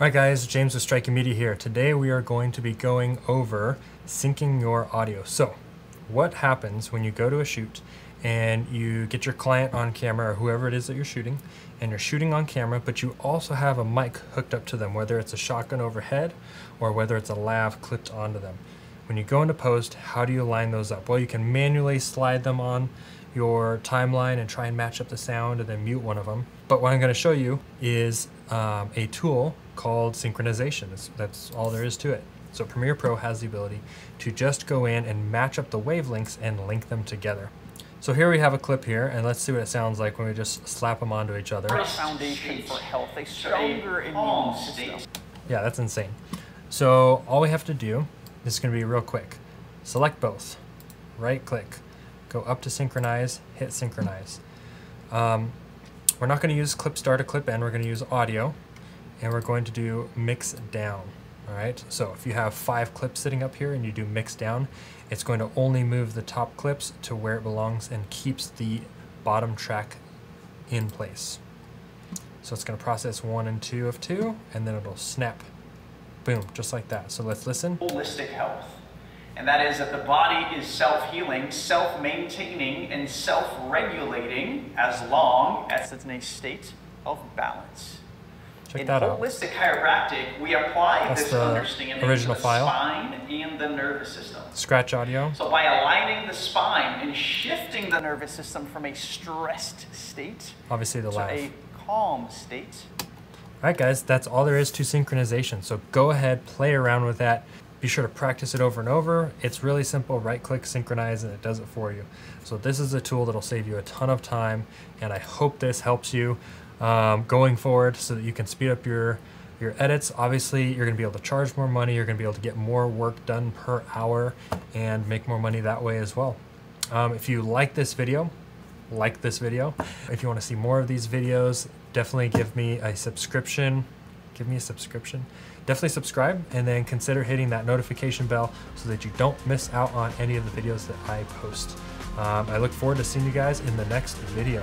Alright guys, James with Striking Media here. Today we are going to be going over syncing your audio. So, what happens when you go to a shoot and you get your client on camera or whoever it is that you're shooting, and you're shooting on camera, but you also have a mic hooked up to them, whether it's a shotgun overhead or whether it's a lav clipped onto them. When you go into post, how do you line those up? Well, you can manually slide them on your timeline and try and match up the sound and then mute one of them. But what I'm going to show you is um, a tool called synchronization. That's, that's all there is to it. So Premiere Pro has the ability to just go in and match up the wavelengths and link them together. So here we have a clip here, and let's see what it sounds like when we just slap them onto each other. foundation for health, a stronger immune system. Yeah, that's insane. So all we have to do, this is going to be real quick. Select both, right click, go up to synchronize, hit synchronize. Um, we're not going to use clip start to clip end, we're going to use audio and we're going to do mix down. All right, so if you have five clips sitting up here and you do mix down, it's going to only move the top clips to where it belongs and keeps the bottom track in place. So it's going to process one and two of two, and then it'll snap. Boom, just like that. So let's listen. Holistic health. And that is that the body is self-healing, self-maintaining, and self-regulating as long as it's in a state of balance. Check in that out. holistic chiropractic, we apply That's this the understanding original to the file. spine and the nervous system. Scratch audio. So by aligning the spine and shifting the nervous system from a stressed state Obviously the to lav. a calm state, All right, guys, that's all there is to synchronization. So go ahead, play around with that. Be sure to practice it over and over. It's really simple. Right click, synchronize, and it does it for you. So this is a tool that'll save you a ton of time, and I hope this helps you um, going forward so that you can speed up your your edits. Obviously, you're gonna be able to charge more money. You're gonna be able to get more work done per hour and make more money that way as well. Um, if you like this video, like this video. If you want to see more of these videos, definitely give me a subscription. Give me a subscription. Definitely subscribe and then consider hitting that notification bell so that you don't miss out on any of the videos that I post. Um, I look forward to seeing you guys in the next video.